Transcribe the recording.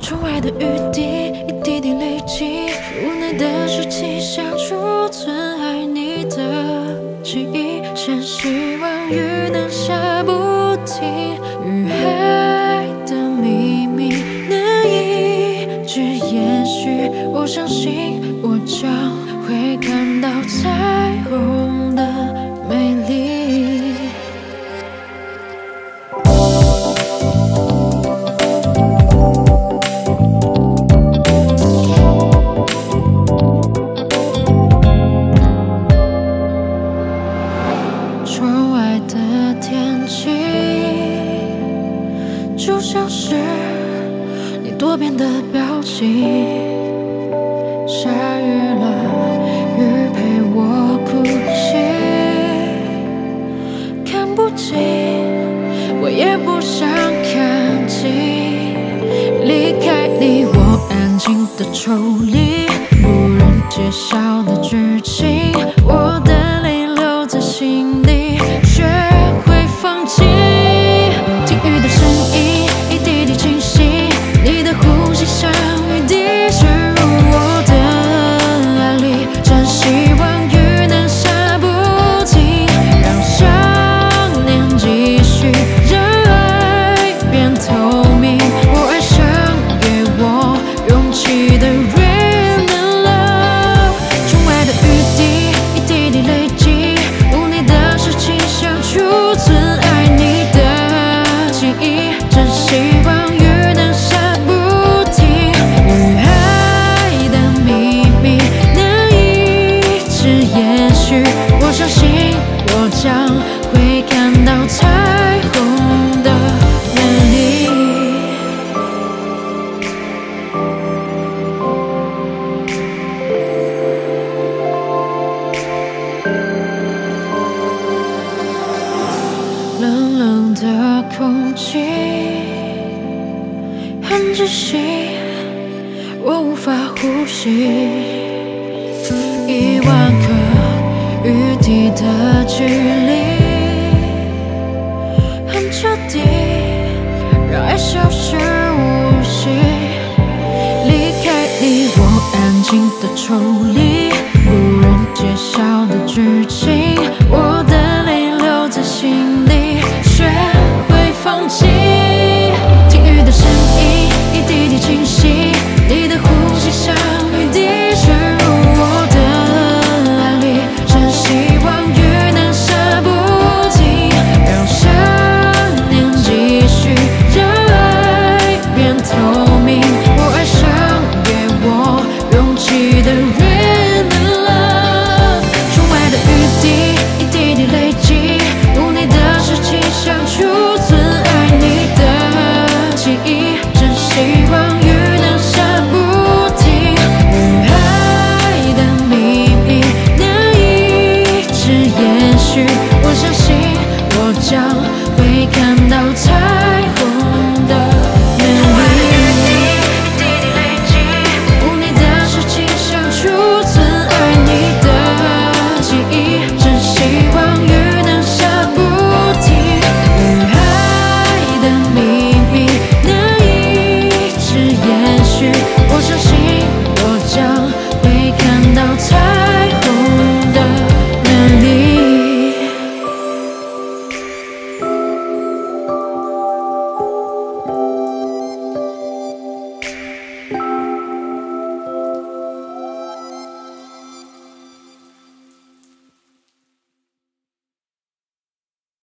窗外的雨滴一滴滴累积，无奈的是气像储存爱你的记忆，真希望雨能下不停，雨海的秘密能一直延续。我相信我将会看到彩窗外的天气，就像是你多变的表情。下雨了，雨陪我哭泣，看不清，我也不想看清。离开你，我安静的抽离，无人揭晓空气很窒息，我无法呼吸。一万个雨滴的距离很彻底，让爱消失无息。离开你，我安静的抽离，我相信，我将会看到彩虹的美丽。一滴累积，的储存爱你的记忆，真希望雨能下不停。爱的秘密能一直延续，我相信。